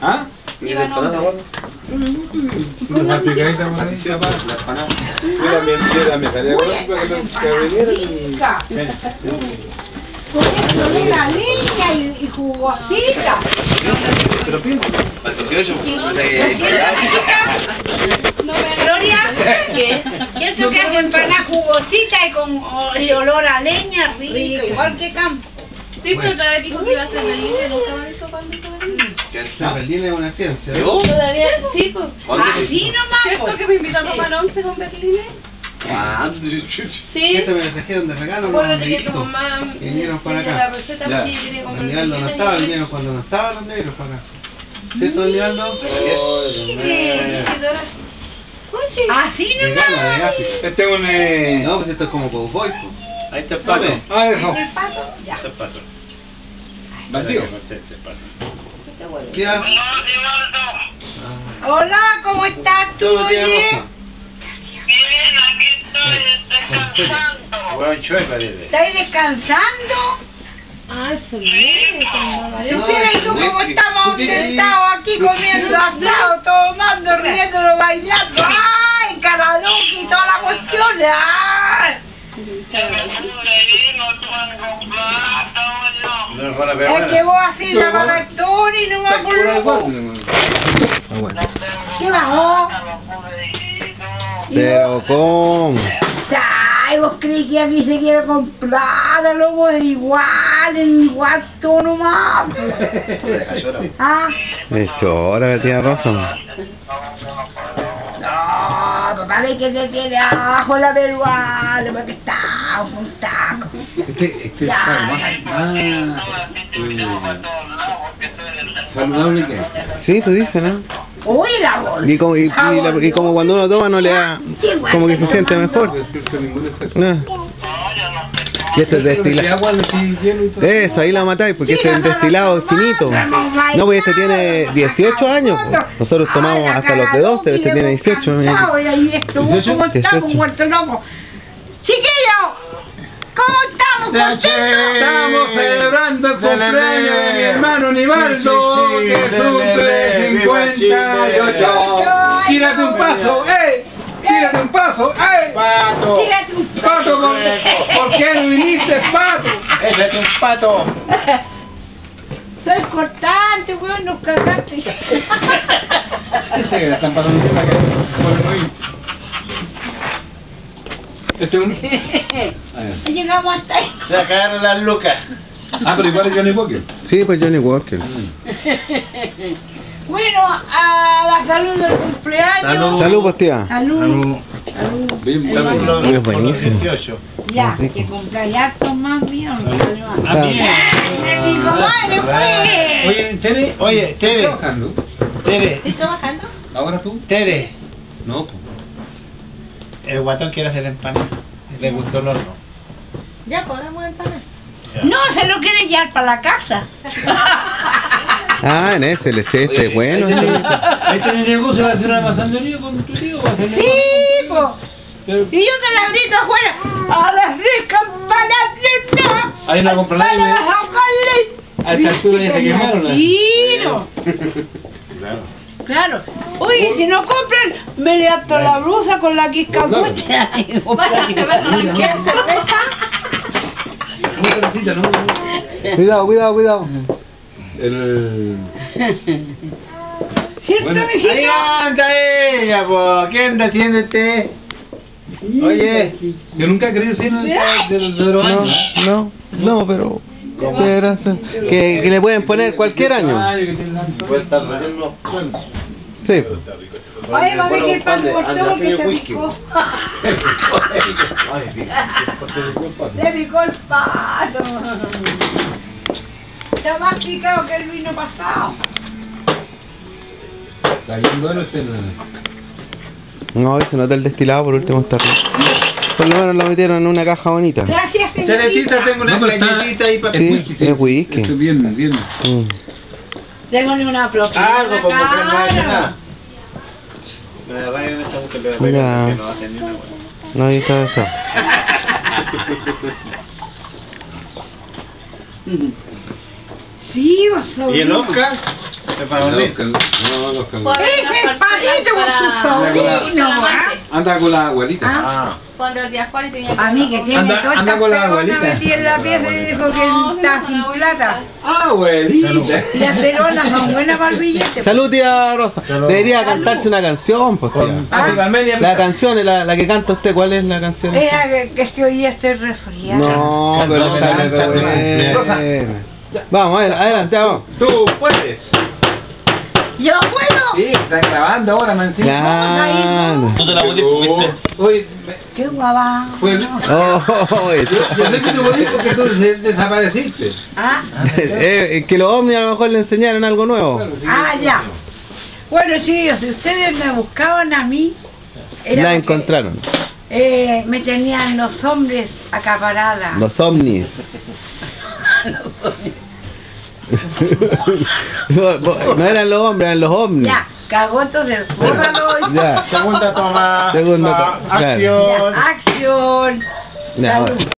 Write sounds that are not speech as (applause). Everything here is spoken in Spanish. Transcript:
¿Ah? ¿Y de empanada, guarda? Una picadita por ahí, capaz. La empanada. Yo también, yo también salía con él para que no- que vinieran y-. Poniéndole la leña y, y jugosita. (laughs) Pero piensa. Para que yo, Gloria, ¿qué? ¿Qué es eso que jugosita y con olor a leña rica, igual que campo? Sí, pero todavía dijo que iba a ser cuándo iba a venir. La Berlín es una ciencia. ¿Yo? Todavía, sí, pues. Así nomás. ¿Cierto pues. que me invitó a tomar once con Berlín? Ah, Sí. Este me trajeron de regalo los Acuérdate que vinieron para acá. Don Nivaldo no estaba, vinieron cuando no estaba los negros para acá. ¿Cierto, Don Nivaldo? Así nomás. África. Este es un... Eh... No, pues esto es como Cowboy. pues. Ahí está el pato. Ah, eso. ¿El pato? Ya. Está el pato. Vacío. Este es el pato. ¿Qué haces? Hola, ¿cómo estás tú? Todo tiene oye? rosa. Bueno, chueca, dice. ¿Estáis descansando? Ah, eso no, ¿Y No, ustedes tú no, cómo estamos sentados aquí comiendo asado, tomando, riéndolo, bailando? ¡Ay, Caradoki y toda la cuestión! ¡Ay! Es que vos así la maratón y no me acuerdo. ¿Qué bajó? Pero ¿cómo? Ay, vos crees que aquí se quiere comprar, loco, es igual, es igual todo nomás. (laughs) Ah, Es hora, tía Rosa. no, papá, de que se tiene abajo la peruana, porque está un taco. Este, este Ya. está más. Ah. eh, Saludable que es. Sí, tú dices, ¿no? Uy, la bolsa. Y como, y, y la- y como cuando uno toma no le da, como que se siente mejor. No. No. Y esto es destilado. Eso, ahí la matáis, porque este es destilado finito. No, pues este tiene 18 años. pues. Nosotros tomamos hasta los de 12, este tiene 18. mira. Ay, ahí estuvo, ¿cómo estamos, 18. muerto loco? Chiquillos, ¿cómo estamos, contentos? Estamos celebrando el cumpleaños de mi hermano Nivaldo, que cumple 58. Chile. Tírate un paso, ¡eh! Tírate un paso, ¡eh! ¡Pato! Tírate un Pato, ¿por, ¿por qué no viniste, pato? ¡Ese es un pato! (laughs) Soy cortante, weón, nos cagaste. Que (laughs) le están pasando por Este es un... Ah, (laughs) Llegamos hasta ahí. Sacaron las lucas. Ah, pero igual es Johnny Walker. Sí, pues Johnny Walker. Bueno, a la salud del cumpleaños. Salud. Salud, pues tía. Salud. Salud. Bien. Muy buenísimo. 18. Ya, que cumpleaños más bien. Ah, Mi comadre fue. Oye, Tere, oye, ¿Estás Tere, trabajando? Tere, ¿Estás trabajando? ¿Ahora tú? Tere. No, pues. El guatón quiere hacer empanada. Le gustó el horno. Ya podemos entrar. No, se lo quiere llevar para la casa. Ah, en ese, el este, bueno. Ahí sí. tenés- negocio, va a hacer una masandería con tu tío. Sí, po. Y yo te la grito afuera. A las ricas bananas. Ahí no compra nadie, Para ¿eh? A esta altura ya se quemaron. ¿eh? Tiro. Claro. Claro. Oye, si no compran, me le ato la blusa con la quiscapucha. Una (laughs) cervecita, ¿no? Cuidado, cuidado, cuidado. El... ¿Cierto, Bueno, mijito? Ahí anda ella, po. ¿Qué anda haciendo usted? Oye. Yo nunca he creído en el de los de No, no, no, pero. que, que le pueden poner cualquier año. Sí. Oye, mami, que el pan ande, que se picó. Se picó el. Está más picado que el vino pasado. Está bien bueno este... No, se nota el destilado, por último está rico. Por lo menos lo metieron en una caja bonita. Gracias, señorita. tengo una No, está- galletita ahí para Sí, whisky, es whisky. Esto es bien, bien. Mm. Tengo una propina. Algo como que no Mira. no ni. No, estaba eso. (laughs) Sí, vos sobrino. ¿Y el Oscar? El. No, a ver Ese con su para- sobrino, ¿ah? Anda con la abuelita. Ah. Cuando el día Juan tenía A mí que tiene Anda- toda anda con la abuelita. metida en la pieza y dijo que No, está no, sin no, plata. Ah, abuelita. Y. Salud, tía Rosa. Salud. Debería Salud. cantarse una canción, pues, tía. Ah, la canción, la, la que canta usted, ¿cuál es la canción? Era que, que es que hoy día estoy resfriada. No, pero Vamos, adel- adelante, vamos. Tú puedes. Yo puedo. Sí, están grabando ahora, mancito. Claro. ¿Tú te la volviste? Oye, me- Qué guapa. fue... Oh, Yo, yo sé que te volví porque tú des- desapareciste. Ah, (laughs) eh, que los ovnis a lo mejor le enseñaron algo nuevo. ah, ya. Bueno, chicos, si ustedes me buscaban a mí, era La encontraron. eh, me tenían los hombres acaparada. Los ovnis. (laughs) (laughs) no, no eran los hombres, eran los ovnis. Ya, cagotos del fósalo. Ya. Segunda toma. Segunda toma. Acción. Acción. Ya, Salud. ahora.